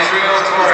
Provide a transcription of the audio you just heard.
Israel Torres.